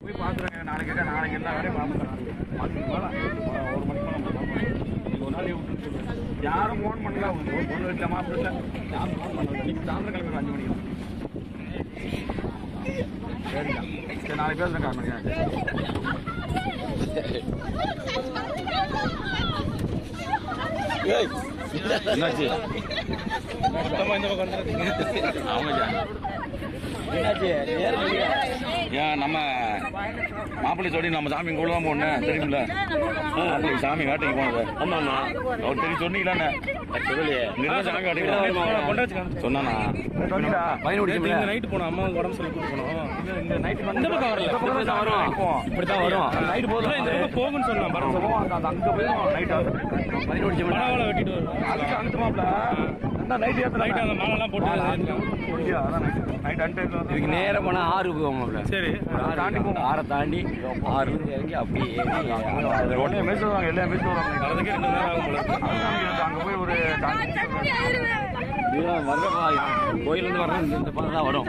போய் பார்த்துருங்க. நாளைக்கு நாளைக்கு எல்லா வேலையும் பார்த்துக்கிறேன் ஒரு மணிக்கு மேலே ஒரு நாள் விட்டு சொல்லுங்க. யாரும் ஃபோன் பண்ணல. ஒரு பொண்ணு வீட்டில் மாப்பிள்ள இல்லை யாரும் ஃபோன் பண்ணல. இன்னைக்கு சாயந்தரம் கிளம்பி அஞ்சு மணிக்கு சரிங்க. சரி நாளைக்கு பேசுகிறேன் காரணம் என்னாச்சு? இந்த பக்கம் அவங்க ஏன் நம்ம மாப்பிள்ளை சொல்லி நம்ம சாமி இங்கே தான் போனேன் தெரியுமில்ல? சாமி வேட்டைக்கு போனது. ஆமாண்ணா அவர் தெரியும் சொன்னீங்களாண்ணே? சொல்லலையே. இங்கே சாமி வேட்டைக்கு கொண்டாச்சு சொன்னானா? இங்க நைட்டு போனோம் அம்மாவுக்கு உடம்பு சொல்லி கூட்டு போனோம். இந்த நைட்டு இந்த பக்கம் வரல. இந்த வரும். நைட்டு போதும் இந்த பக்கம் போகுன்னு சொன்னான் பாருங்க போவோம் அங்க நைட் மணவாளை வெட்டிட்டு வரும் அதுக்கு நைட் நைட் அந்த மாலைலாம் போட்டு இதுக்கு நேரம் போனா ஆறு போவோம்ல. சரி தாண்டி போவோம். ஆறை தாண்டி இருந்து இறங்கி அப்படியே ஏறி உடனே மெசேஜ் வருவாங்க எல்லா மெசேஜ் வருவாங்க ரெண்டு நேரம் ஆகும். அங்க போய் ஒரு வர்ற கோயில இருந்து வர்ற இந்த பாதை தான் வரும்.